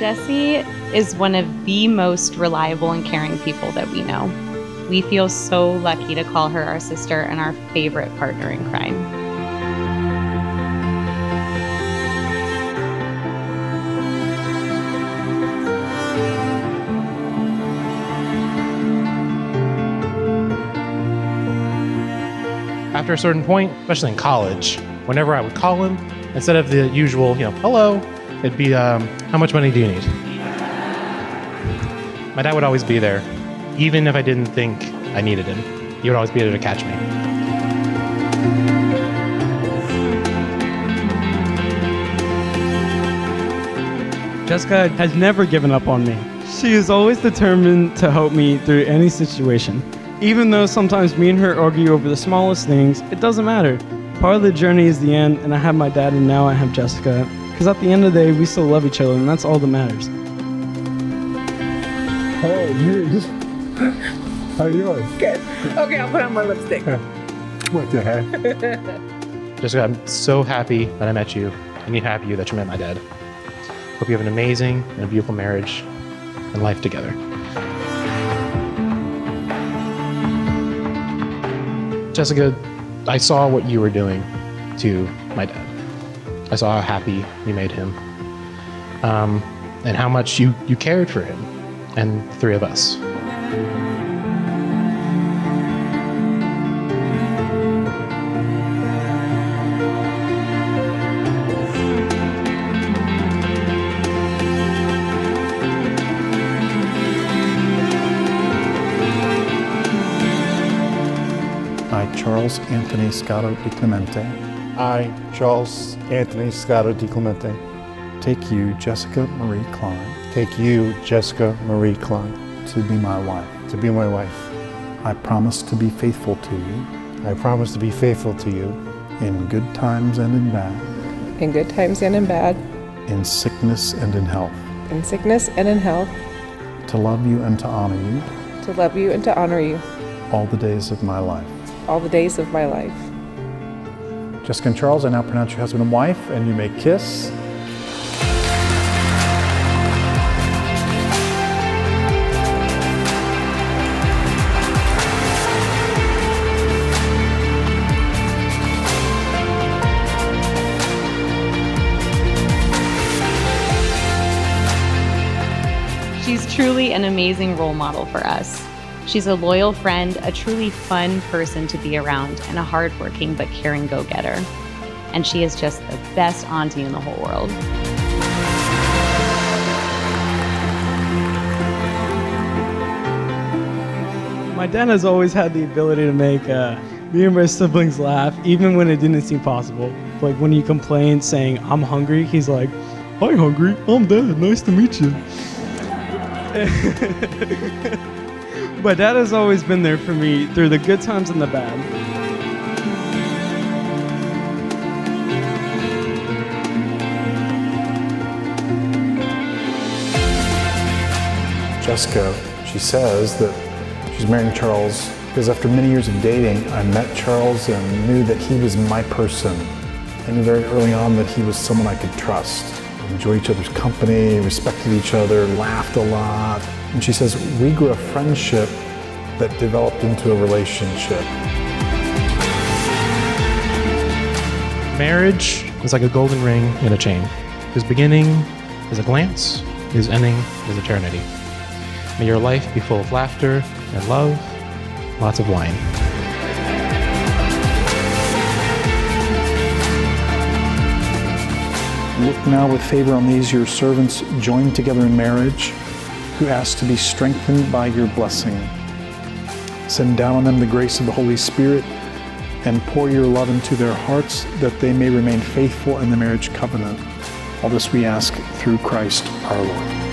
Jessie is one of the most reliable and caring people that we know. We feel so lucky to call her our sister and our favorite partner in crime. after a certain point, especially in college, whenever I would call him, instead of the usual, you know, hello, it'd be, um, how much money do you need? My dad would always be there, even if I didn't think I needed him. He would always be there to catch me. Jessica has never given up on me. She is always determined to help me through any situation. Even though sometimes me and her argue over the smallest things, it doesn't matter. Part of the journey is the end, and I have my dad, and now I have Jessica. Because at the end of the day, we still love each other, and that's all that matters. Oh, you just. How you doing? Good. Okay, I'll put on my lipstick. What the heck? Jessica, I'm so happy that I met you, and you happy that you met my dad. Hope you have an amazing and a beautiful marriage and life together. Jessica, I saw what you were doing to my dad. I saw how happy you made him, um, and how much you, you cared for him and the three of us. I, Charles Anthony Scotto Di Clemente, I, Charles Anthony Scotto Di Clemente, take you, Jessica Marie Klein, take you, Jessica Marie Klein, to be my wife. to be my wife. I promise to be faithful to you I promise to be faithful to you in good times and in bad, In good times and in bad, in sickness and in health, in sickness and in health, to love you and to honor you to love you and to honor you all the days of my life. all the days of my life. Jessica and Charles, I now pronounce you husband and wife, and you may kiss. She's truly an amazing role model for us. She's a loyal friend, a truly fun person to be around, and a hardworking but caring go getter. And she is just the best auntie in the whole world. My dad has always had the ability to make uh, me and my siblings laugh, even when it didn't seem possible. Like when you complain saying, I'm hungry, he's like, Hi, hungry. I'm dad. Nice to meet you. my dad has always been there for me through the good times and the bad. Jessica, she says that she's marrying Charles because after many years of dating, I met Charles and knew that he was my person. I knew very early on that he was someone I could trust. Enjoyed each other's company, respected each other, laughed a lot. And she says, we grew a friendship that developed into a relationship. Marriage is like a golden ring in a chain, whose beginning is a glance, whose ending is eternity. May your life be full of laughter and love, lots of wine. Look now with favor on these your servants joined together in marriage, who ask to be strengthened by your blessing. Send down on them the grace of the Holy Spirit and pour your love into their hearts that they may remain faithful in the marriage covenant. All this we ask through Christ our Lord.